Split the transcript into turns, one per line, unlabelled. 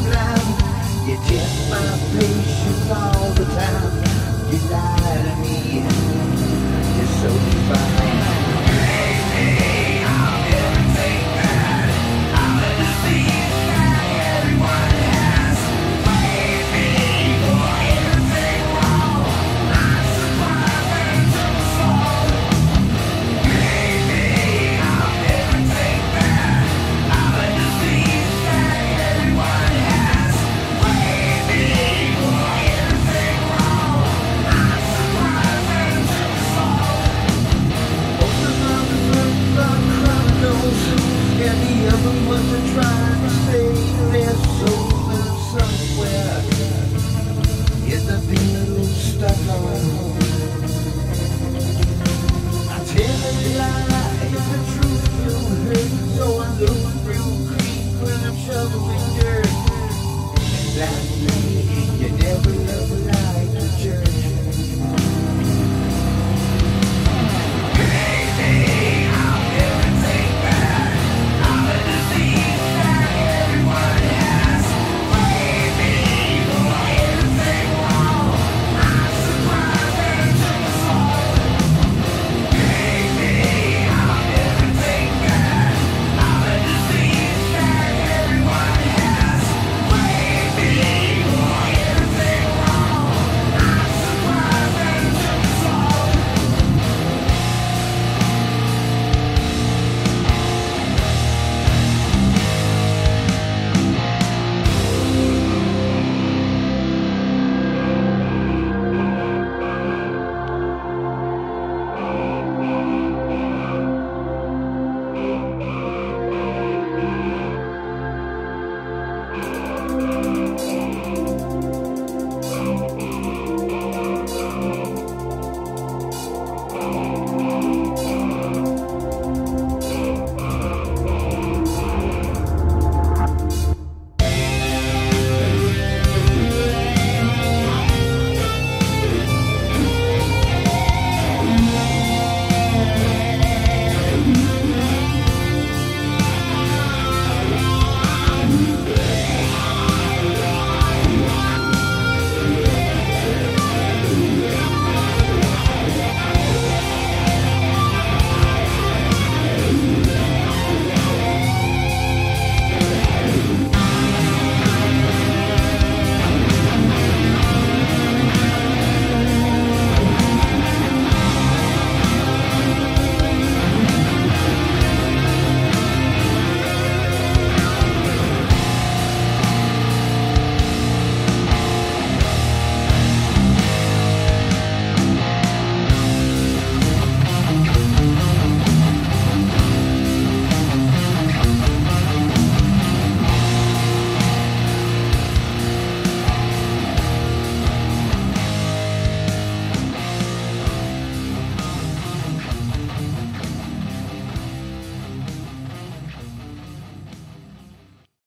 program. You test my patience all the time. You lie. Somewhere, yet I've stuck around.